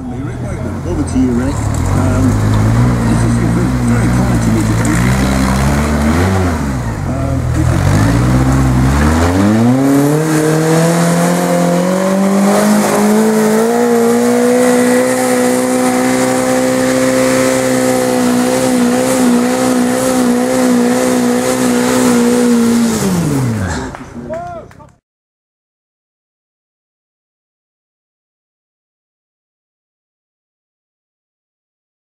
Over to you, Rick. Um,